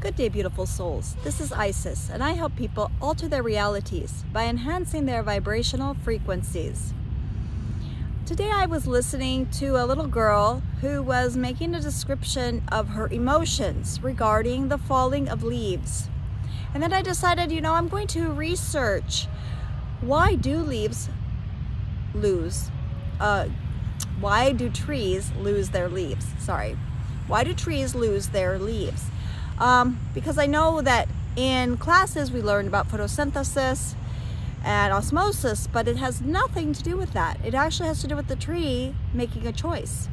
Good day, beautiful souls. This is Isis, and I help people alter their realities by enhancing their vibrational frequencies. Today I was listening to a little girl who was making a description of her emotions regarding the falling of leaves. And then I decided, you know, I'm going to research why do leaves lose, uh, why do trees lose their leaves? Sorry. Why do trees lose their leaves? Um, because I know that in classes we learned about photosynthesis and osmosis, but it has nothing to do with that. It actually has to do with the tree making a choice.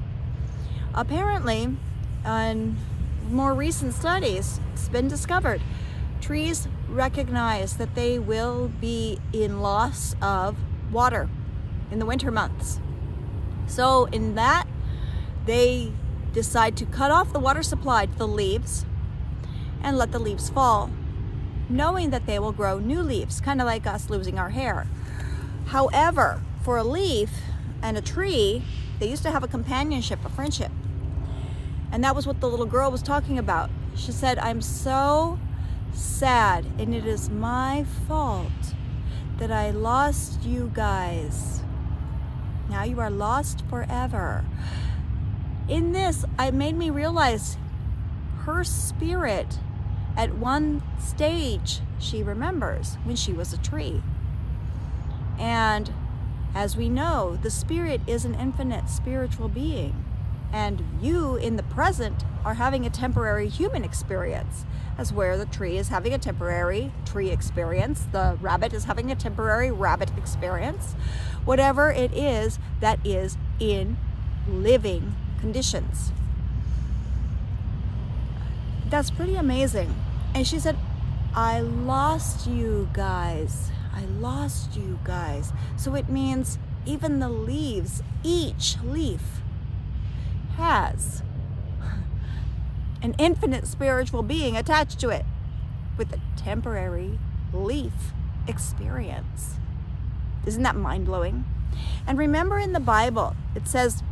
Apparently, in more recent studies, it's been discovered trees recognize that they will be in loss of water in the winter months. So in that, they decide to cut off the water supply to the leaves and let the leaves fall, knowing that they will grow new leaves, kind of like us losing our hair. However, for a leaf and a tree, they used to have a companionship, a friendship. And that was what the little girl was talking about. She said, I'm so sad, and it is my fault that I lost you guys. Now you are lost forever. In this, it made me realize her spirit at one stage she remembers when she was a tree. And as we know, the spirit is an infinite spiritual being. And you in the present are having a temporary human experience, as where the tree is having a temporary tree experience, the rabbit is having a temporary rabbit experience, whatever it is that is in living conditions. That's pretty amazing. And she said, I lost you guys. I lost you guys. So it means even the leaves, each leaf has an infinite spiritual being attached to it with a temporary leaf experience. Isn't that mind blowing? And remember in the Bible, it says,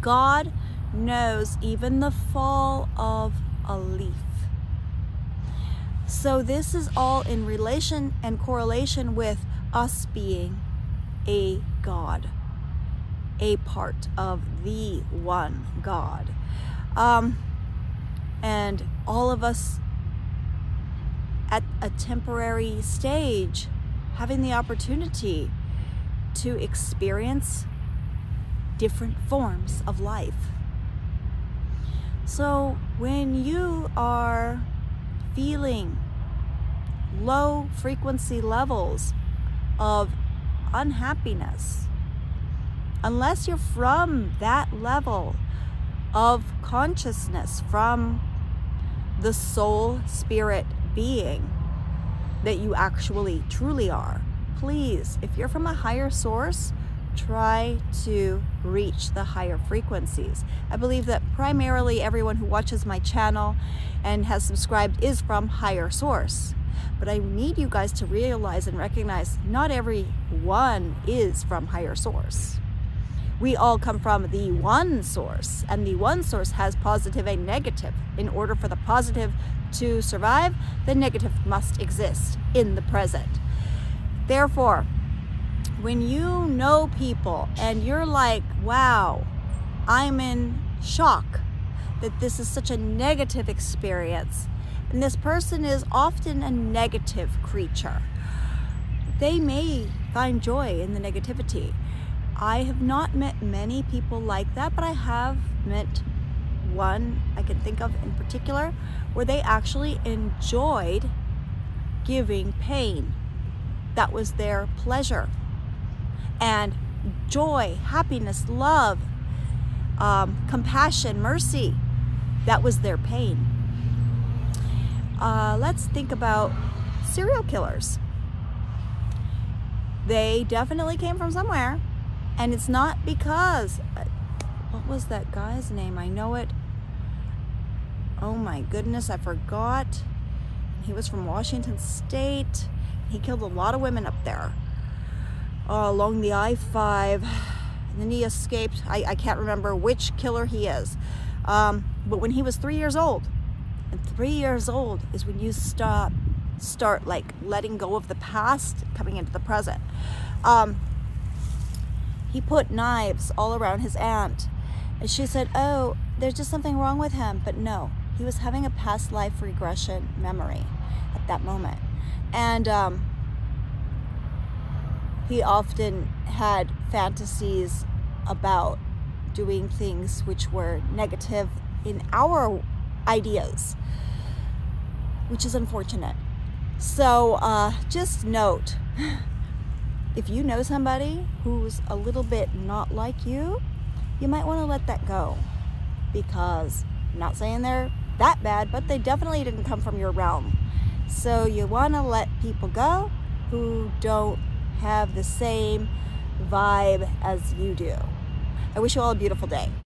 God knows even the fall of a leaf. So this is all in relation and correlation with us being a God, a part of the one God. Um, and all of us at a temporary stage having the opportunity to experience different forms of life. So when you are feeling low frequency levels of unhappiness, unless you're from that level of consciousness, from the soul spirit being that you actually truly are, please, if you're from a higher source, try to reach the higher frequencies. I believe that primarily everyone who watches my channel and has subscribed is from higher source. But I need you guys to realize and recognize not every one is from higher source. We all come from the one source, and the one source has positive and negative. In order for the positive to survive, the negative must exist in the present. Therefore, when you know people and you're like, wow, I'm in shock that this is such a negative experience, and this person is often a negative creature, they may find joy in the negativity. I have not met many people like that, but I have met one I can think of in particular where they actually enjoyed giving pain. That was their pleasure and joy, happiness, love, um, compassion, mercy. That was their pain. Uh, let's think about serial killers. They definitely came from somewhere, and it's not because. Uh, what was that guy's name? I know it. Oh my goodness, I forgot. He was from Washington State. He killed a lot of women up there uh, along the I-5 and then he escaped. I, I can't remember which killer he is. Um, but when he was three years old, And three years old is when you stop, start like letting go of the past, coming into the present. Um, he put knives all around his aunt. And she said, oh, there's just something wrong with him. But no, he was having a past life regression memory at that moment. And um, he often had fantasies about doing things which were negative in our ideas, which is unfortunate. So uh, just note, if you know somebody who's a little bit not like you, you might want to let that go because I'm not saying they're that bad, but they definitely didn't come from your realm. So you want to let people go who don't have the same vibe as you do. I wish you all a beautiful day.